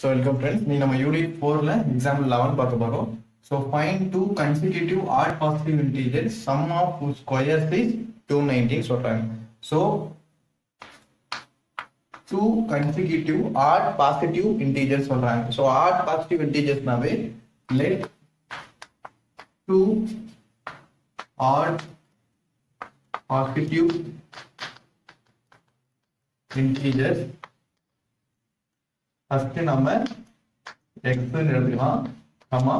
So welcome friends நீ நம்ம unit ஃபோரில் எக்ஸாம்பிள் லெவன் பார்க்க போகிறோம் so find two consecutive odd positive integer sum of square is two nineteen சொல்கிறாங்க so two consecutive odd positive integer சொல்கிறாங்க so odd positive இன்டீஜர்ஸ்னாவே let two odd positive integers first நம்ம x எழுதலாம் ஆமா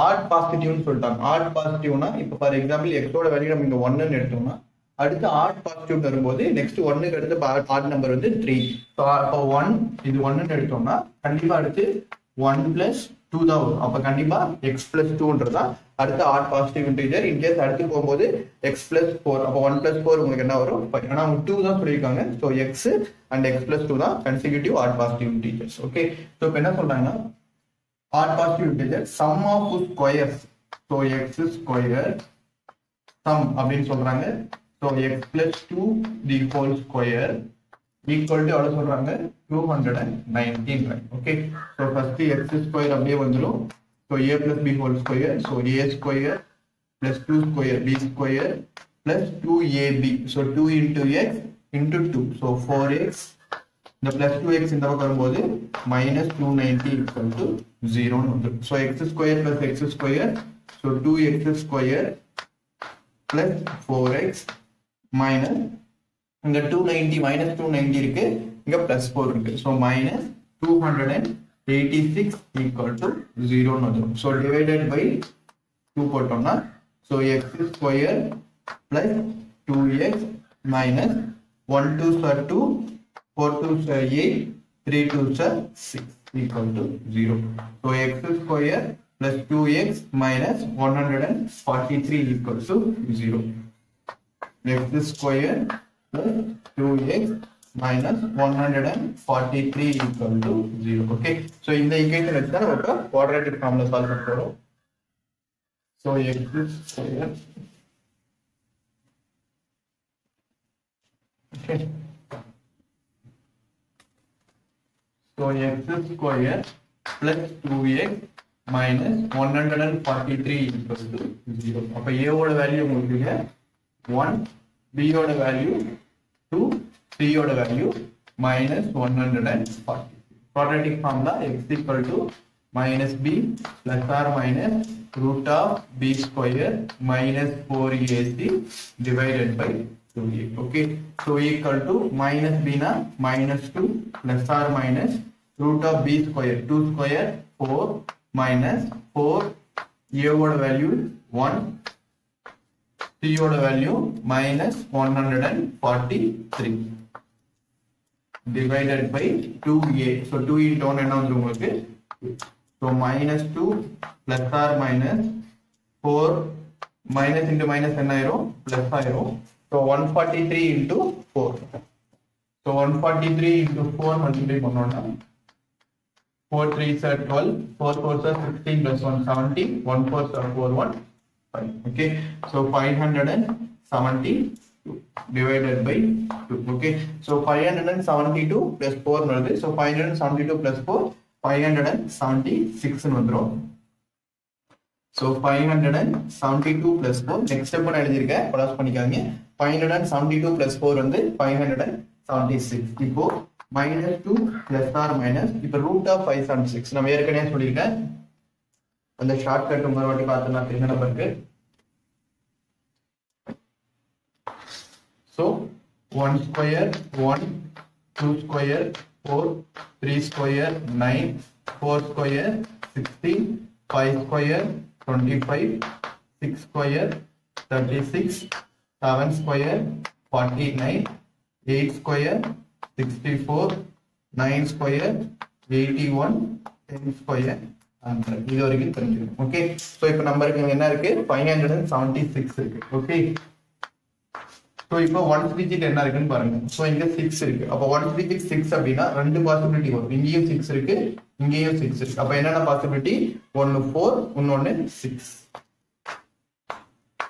add பாசிட்டிவ்னு சொல்லிட்டாங்க. Add பாசிட்டிவ்னா இப்போ for example எக்ஸோட value நம்ம இங்க ஒன்னு எடுத்தோம்னா அடுத்து ஆட் பாசிட்டிவ் வரும்போது நெக்ஸ்ட் ஒன்னுக்கு அடுத்து ஆட் நம்பர் வந்து த்ரீ இப்போ ஒன் இது ஒன்னு எடுத்தோம்னா கண்டிப்பா அடுத்து ஒன் பிளஸ் டூ தான் வரும் அப்போ கண்டிப்பாக எக்ஸ் பிளஸ் டூன்றதா அடுத்து ஆட் பாசிட்டிவ் இன்டீஜர் இன்கேஸ் அடுத்து போகும்போது எக்ஸ் பிளஸ் ஃபோர் அப்போ ஒன் பிளஸ் ஃபோர் உங்களுக்கு என்ன வரும்? ஏன்னா அவங்க டூ தான் சொல்லியிருக்காங்க. So x and x plus two தான் consecutive odd positive integers okay so இப்போ என்ன சொல்றாங்கன்னா odd positive integer sum of squares so x square sum அப்படின்னு சொல்றாங்க. So x plus two the whole square equal to எவ்வளோ சொல்றாங்க two hundred and nineteen okay so first x square அப்படியே வந்துடும் so a plus b whole square so a square plus two square b square plus two ab so two into x into two so four x இந்த plus two x இந்த பக்கம் வரும்போது minus two ninety equal to ஜீரோன்னு வந்துடும் so x square plus x square so two x square plus four x minus இங்க two ninety minus two ninety இருக்கு இங்க plus four இருக்கு so minus two hundred and eighty six equal to ஜீரோன்னு வந்துடும் so divided by two போட்டோம்னா so x square plus two x minus one two sir two four two sir eight three two sir six equal to zero so x square plus two x minus one hundred and forty three equal to zero x square plus 2x minus 143 equal to 0 okay so இந்த equation வச்சு தான் நம்ம quadratic formula solve பண்ண போறோம் so x square okay so x square plus 2x minus 143 equal to 0 அப்ப a ஓட value உங்களுக்கு 1 b ஓட வேல்யூ 2 c ஓட value minus 140 quadratic formula x equal to minus b plus or minus root of b square minus 4ac divided by 2a okay so equal to minus b na minus 2 plus or minus root of b square 2 square 4 minus 4 a ஓட value 1 C ஓட value minus one hundred and forty three divided by two a so two into one என்ன வந்து உங்களுக்கு so minus two plus or minus four minus into minus என்ன ஆயிரும் plus ஆயிரும் so one forty three into four so one forty three into four multiply பண்ணோம்னா four three sir twelve four four sir sixteen plus one seventy one four sir four one okay so 570 divided by 2 okay so 572 plus 4 வருது so 572 plus 4 576 வந்துரும் so 572 plus 4 next step நான் எழுதியிருக்கேன் plus பண்ணிக்காங்க 572 plus 4 வந்து 576 இப்போ minus 2 plus or minus இப்போ root of 576 நம்ம ஏற்கனவே சொல்லியிருக்கேன் அந்த ஷார்ட் கட் ஒரு வாட்டி பார்த்தோம்னா தெரிஞ்ச நம்பருக்கு so one square one two square four three square nine four square sixteen five square twenty five six square thirty six seven square forty nine eight square sixty four nine square eighty one ten square இது வரைக்கும் தெரிஞ்சுக்கணும் okay so இப்போ நம்பருக்கு என்ன இருக்கு five hundred and seventy six இருக்கு okay so இப்போ one digit என்ன இருக்குன்னு பாருங்க ஸோ இங்க சிக்ஸ் இருக்கு அப்போ ஒன் டிஜிட் சிக்ஸ் அப்படின்னா ரெண்டு பாசிபிலிட்டி வரும் இங்கேயும் சிக்ஸ் இருக்கு இங்கேயும் சிக்ஸ் இருக்கு அப்போ என்னென்ன பாசிபிலிட்டி ஒன்னு ஃபோர் இன்னொன்னு சிக்ஸ்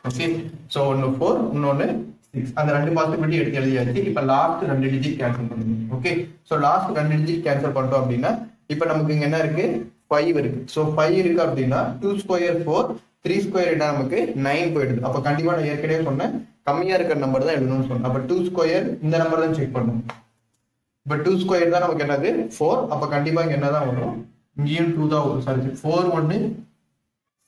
ஓகே ஸோ ஒன்னு ஃபோர் இன்னொன்னு சிக்ஸ் அந்த ரெண்டு பாசிபிலிட்டி எடுத்து எழுதியாச்சு இப்போ லாஸ்ட் ரெண்டு டிஜிட் கேன்சல் பண்ணுங்க ஓகே ஸோ லாஸ்ட் ரெண்டு டிஜிட் கேன்சல் பண்ணிட்டோம் அப்படின்னா இப்போ நமக்கு இங்க என்ன இருக்கு ஃபைவ் இருக்கு. ஸோ ஃபைவ் இருக்கு அப்படின்னா two square four three square என்ன நமக்கு நைன் போயிடுது. அப்போ கண்டிப்பாக நான் ஏற்கனவே சொன்னேன். கம்மியாக இருக்கிற நம்பர் தான் எழுதணும்னு சொன்னேன். அப்போ டூ ஸ்கொயர் இந்த நம்பர் தான் செக் பண்ணணும். இப்போ டூ ஸ்கொயர் தான் நமக்கு என்னது? ஃபோர் அப்போ கண்டிப்பாக இங்கே என்ன தான் வரும்? இங்கேயும் டூ தான் வரும். சாரி ஃபோர் ஒன்று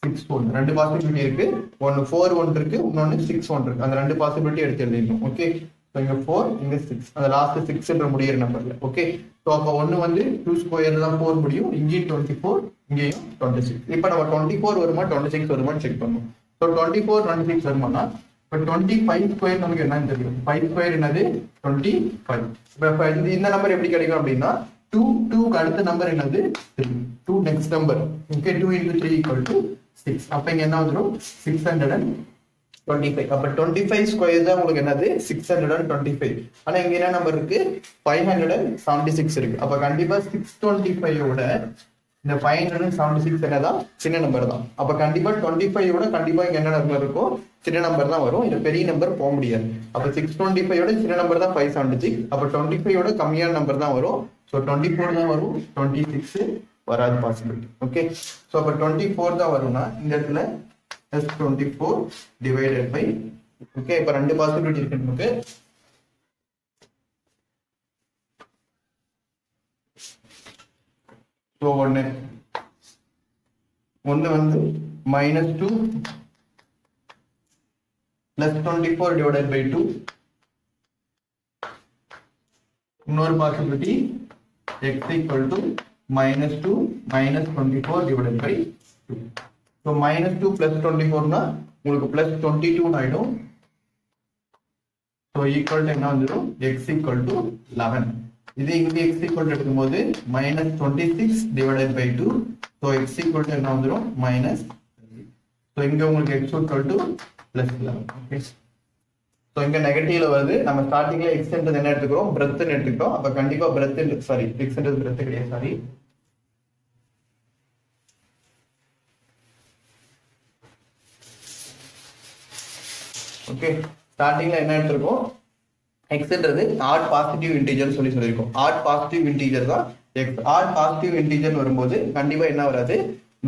சிக்ஸ் ஒன் ரெண்டு பாசிபிலிட்டி இருக்கு. ஒன்று ஃபோர் ஒன் இருக்கு. இன்னொன்று சிக்ஸ் ஒன் இருக்கு. அந்த ரெண்டு பாசிபிலிட்டி எடுத்து எழுதிடணும். ஓகே ஸோ இங்கே ஃபோர் இங்க சிக்ஸ் அந்த லாஸ்ட் சிக்ஸ்ன்ற முடியிற நம்பர்ல ஓகே ஸோ அப்போ ஒன்று வந்து டூ ஸ்கொயர் தான் ஃபோர் முடியும். இங்கேயும் டுவெண்ட்டி ஃபோர் இங்கேயும் டுவெண்ட்டி சிக்ஸ் இப்போ நம்ம டுவெண்ட்டி ஃபோர் வருமா டுவெண்ட்டி சிக்ஸ் வருமான்னு செக் பண்ணுவோம். So twenty four twenty six வருமானா இப்போ டுவெண்ட்டி ஃபைவ் ஸ்கொயர் நமக்கு என்னன்னு தெரியும்? ஃபைவ் ஸ்கொயர் என்னது? டுவெண்ட்டி ஃபைவ் இப்போ இந்த இந்த நம்பர் எப்படி கிடைக்கும் அப்படின்னா டூ டூக்கு அடுத்த நம்பர் என்னது? Three two next number okay two into three equal to six அப்போ இங்கே என்ன வந்துடும் six hundred and twenty five அப்போ டுவெண்ட்டி ஃபைவ் ஸ்கொயர் தான் உங்களுக்கு என்னது? Six hundred and twenty five ஆனால் இங்கே என்ன நம்பர் இருக்கு? Five hundred and seventy six இருக்கு. அப்போ கண்டிப்பாக சிக்ஸ் டுவெண்ட்டி ஃபைவோட இந்த five hundred and seventy six என்னதான்? சின்ன நம்பர் தான். அப்போ கண்டிப்பாக டுவெண்ட்டி ஃபைவோட கண்டிப்பாக இங்கே என்ன நம்பர் இருக்கும் சின்ன நம்பர் தான் வரும். இந்த பெரிய நம்பர் போக முடியாது. அப்போ சிக்ஸ் டுவெண்ட்டி ஃபைவோட சின்ன நம்பர் தான் ஃபைவ் செவன்டி சிக்ஸ் அப்போ டுவெண்ட்டி ஃபைவோட கம்மியான நம்பர் தான் வரும். ஸோ டுவெண்ட்டி ஃபோர் தான் வரும். டுவெண்ட்டி சிக்ஸ் வராது பாசிபிலிட்டி ஓகே ஸோ அப்போ டுவெண்ட்டி ஃபோர் தான் வரும்னா இந்த இடத்துல S twenty four divided by okay இப்போ ரெண்டு பாசிபிலிட்டி இருக்கு நமக்கு ஸோ ஒன்று ஒன்று வந்து minus two plus twenty four divided by two இன்னொரு possibility x equal to minus two minus twenty four divided by two so minus two plus twenty ஃபோர்னா உங்களுக்கு plus twenty டூன்னு ஆயிடும். ஸோ ஈக்குவல் டு என்ன வந்துடும் x equal to eleven இதே இங்க x equal to எடுக்கும்போது minus twenty six divided by two so x equal to என்ன வந்துடும் மைனஸ் ஸோ இங்கே உங்களுக்கு x equal to plus eleven okay so இங்கே நெகட்டிவ்ல வருது. நம்ம ஸ்டார்டிங்ல எக்ஸ்ன்றது என்ன எடுத்துக்கிறோம்? பிரெத்னு எடுத்துக்கிட்டோம். அப்ப கண்டிப்பா பிரெத் சாரி எக்ஸ்ன்றது பிரெத் கிடையாது சாரி ஓகே ஸ்டார்டிங்ல என்ன எடுத்திருக்கோம்? எக்ஸ்ன்றது ஆட் பாசிட்டிவ் இன்டீஜர் சொல்லி சொல்லியிருக்கோம். ஆட் பாசிட்டிவ் இன்டீஜர் தான் எக்ஸ் ஆட் பாசிட்டிவ் இன்டீஜர் வரும்போது கண்டிப்பா என்ன வராது?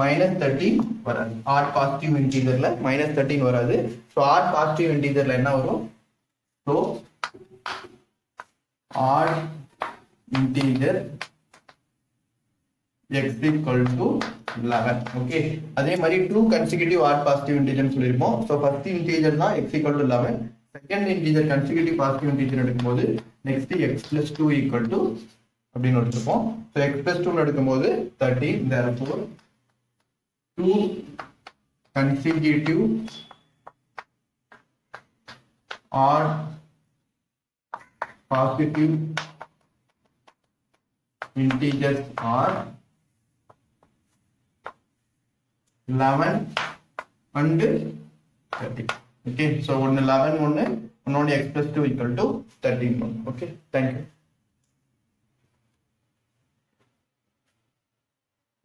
மைனஸ் தேர்ட்டின் வராது. ஆட் பாசிட்டிவ் இன்டீஜர்ல மைனஸ் தேர்ட்டின் வராது. ஸோ ஆட் பாசிட்டிவ் இன்டீஜர்ல என்ன வரும்? So odd integer x equal to 11 okay அதே மாதிரி two consecutive odd positive integer சொல்லியிருப்போம் ஸோ ஃபர்ஸ்ட் இன்டீஜர் தான் x equal to 11 second integer consecutive positive integer எடுக்கும்போது next x plus two equal to அப்படின்னு எடுத்துப்போம் ஸோ எக்ஸ் பிளஸ் டூ எடுக்கும்போது thirteen therefore two consecutive odd positive integers are 11 and 13 okay so one 11 one one plus 2 equal to 13 one okay thank you